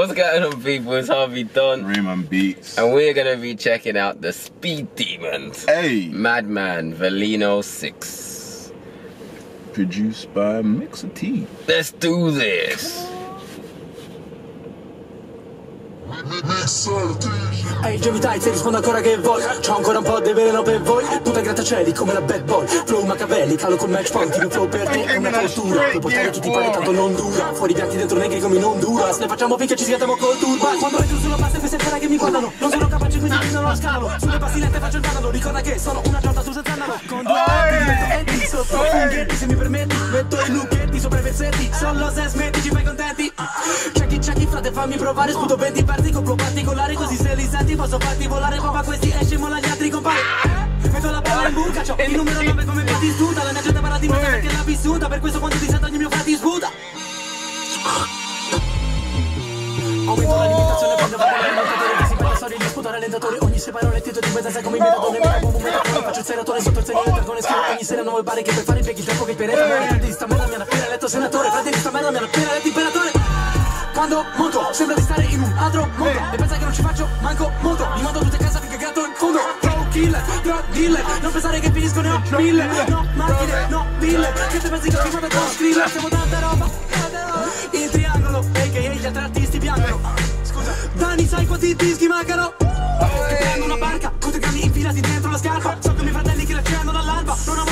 What's going on, people? It's Harvey Don. Raymond Beats. And we're going to be checking out the Speed Demons. Hey! Madman Velino 6. Produced by Mixer T. Let's do this. Ehi Jamie Tights rispondo ancora che vuoi. C'ho ancora un po' di veleno per voi. Puta grattacieli come la bad boy. Flow machiavelli, calo col match point Il flow per te è una tortura. Puoi portare chi ti pare tanto non dura. Fuori bianchi dentro negri come in Honduras. Ne facciamo finché ci schiattiamo col turba. Quando entro sulla base queste persone che mi guardano Non sono capace quindi non lo scalo. Sulle pastilette faccio il danno Ricorda che sono una giornata tu senza andalo Con due denti metto enti sotto unghetti Se mi permetti metto i lucchetti sopra i pezzetti Solo se smetti ci fai contenti. Chi frate fammi provare Sputo 20 versi con flow particolare Così se li senti posso farti volare Papà questi esce molla gli altri compare. Metto la palla in buca, c'ho il numero 9 come mi disputa La mia gente parla di me perché l'ha vissuta Per questo quando ti sento ogni mio frati sputa. Aumento l'alimentazione prendo la l'alimentatore Che si fa la storia di sputa rallentatore Ogni sei parole tito di sai come mi Ne mi un metatore Faccio il seratore sotto il segno del dragone Scrivo ogni sera nuove bare che per fare impieghi il tempo che il peretta Fratelli di sta merda mi hanno appena letto senatore Fratelli sta merda mi hanno appena letto imperatore quando monto sembra di stare in un altro mondo E pensa che non ci faccio manco moto. Mi mando tutte a casa finché gatto in fondo. Flow killer, drug dealer. Non pensare che finisco ne ho mille. No. Macchine, no ville Che te pensi che ti mando con scrivere? Siamo tanta roba. Il triangolo, a.k.a. gli altri artisti piangono Scusa. Dani sai quanti dischi mancano? Che prendo una barca Con due gambi infilati dentro la scarpa. So che i miei fratelli che la accendono dall'alba Non amo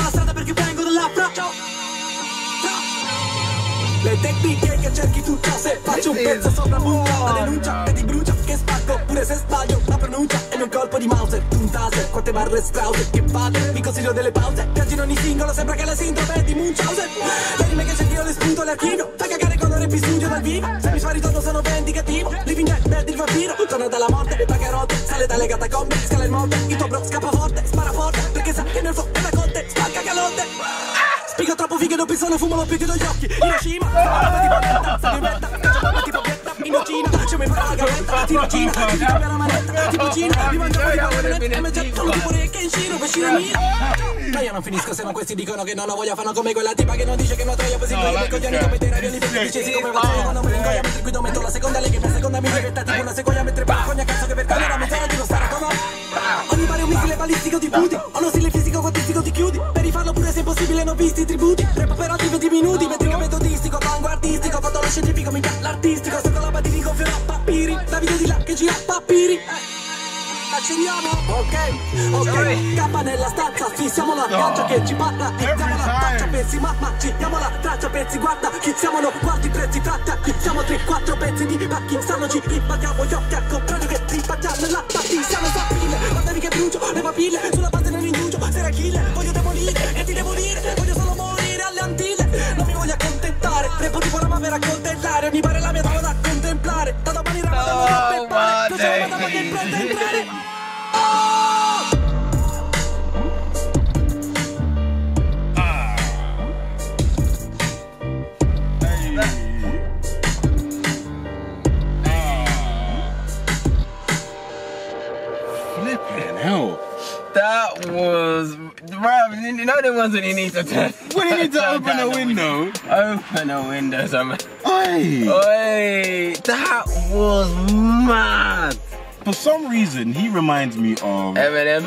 le tecniche che cerchi tu se faccio un pezzo sopra punta La denuncia e ti brucia che spacco. Pure se sbaglio La pronuncia è un colpo di mouse. Un taser, quante barre strause che fate? Vi consiglio delle pause. Viaggi in ogni singolo sembra che la sindrome di Munchausen. Le rime che cerchi io le spunto le archivo Fai cagare quando repi studio dal vivo. Se mi fa ritorno sono vendicativo Living dead, perdi il vampiro. Torna dalla morte, paga rotte Sale da legata con me, scala il monte Il tuo bro scappa forte, spara forte. Perché sa che nel fuoco è la conte Spacca calotte Figo, non penso, fumo, lo più gli occhi. Hiroshima, bonnetta, se mi metta Caccia tipo Vietnam, Indocina C'è mi fa la gavetta, tiro Cina Ti cambia la manetta, tipo Mi mangio fuori palle, e me getto Lo tipo re che in giro, mia Ma io non finisco se non questi dicono che non ho voglia Fanno come quella tipa che non dice che non troia Poi si ingoia per coglioni come dei ravioli Per dicesi come va quando mi ingoia Mentre guido metto la seconda lei che fa seconda mi diventa tipo una sequoia non visti i tributi Rap per altri 20 minuti Metrica metodistico, tango artistico Fatto lo scientifico, mi piace l'artistico con la di gonfio a papiri Da video di là che gira papiri. Accendiamo, ok, ok Cappa nella stanza, fissiamo la caccia che ci parla Iniziamo la traccia, pezzi, mamma Ci diamo la traccia, pezzi, guarda Chi siamo, no, guardi i prezzi, tratta Chi siamo, 3-4 pezzi di pacchi Stanno ci ribadiamo gli occhi al contrario che ribadiamo nella patti Siamo sapile, guardami che brucio Le papille, sulla base non indugio Sera killer, voglio Per accontentare. Mi pare la mia tavola da contemplare. Da domani da morire a peppare Non c'è roba da che prende entrare Flipping hell. That was. Bruv, you know the ones when you need to turn. When you need to open a the- window. Open a window, some. Hey. Oi, that was mad. For some reason, he reminds me of. Eminem.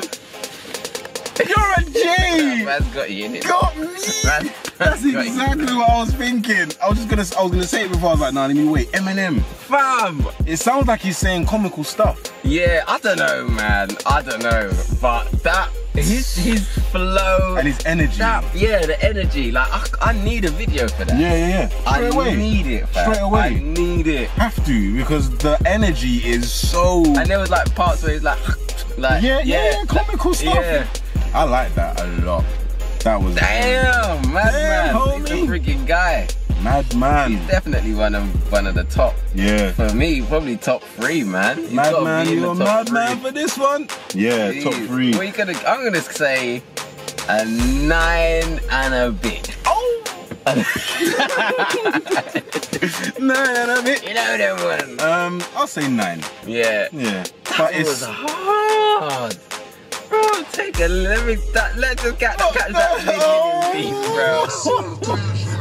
You're a G! Man's got you in it. Got me! Man, That's man's you. exactly what I was thinking. I was just gonna, I was gonna say it before. I was like, nah, let me wait. Eminem. Fam. It sounds like he's saying comical stuff. Yeah, I don't know, man. I don't know, but that his his flow And his energy. that yeah, the energy. Like I, I need a video for that. Yeah, yeah, yeah. I away. need it. Fam. Straight away. I need it. Have to because the energy is so. And there was like parts where he's like, like Yeah, yeah, yeah, comical stuff. Yeah. I like that a lot. That was Damn, mad Damn, man. He's a freaking guy. mad man. He's definitely one of one of the top. Yeah. For me, probably top three, man. He's Mad man, you're a the top man for this one. Yeah, top three. What you gonna? I'm gonna say a nine and a bit. Oh! nine and a bit. You know that one. Um, I'll say nine. Yeah. Yeah, That but was it's hard. Bro, take a let me that, let's just catch, catch that Oh, video, bro.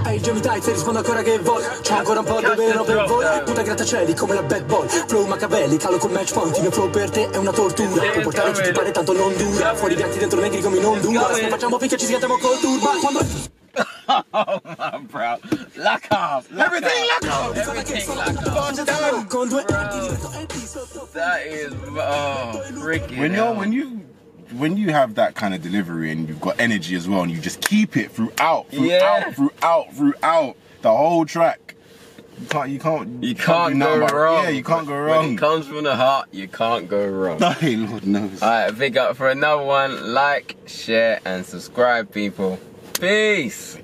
Ehi, Tight, se rispondo ancora che vuoi C'ho ancora un po' di vero per voi. Puta grattacieli come la bad boy. Flow Machiavelli, calo col match point. Il mio flow per te è una tortura. Puoi portare chi ti pare tanto non dura. Fuori bianchi dentro negri come in Honduras. Ne facciamo finché ci schiantiamo col turban Quando Oh my bro. Lock off. Everything lock off. Everything lock off. con due ti sotto That is oh freaking When hell. when you when you have that kind of delivery and you've got energy as well and you just keep it throughout, throughout, Yeah. throughout, throughout the whole track. You can't you can't you can't go wrong. Yeah, you can't go When wrong. it comes from the heart, you can't go wrong. Hey, Lord knows. Alright, big up for another one. Like, share, and subscribe, people. Peace.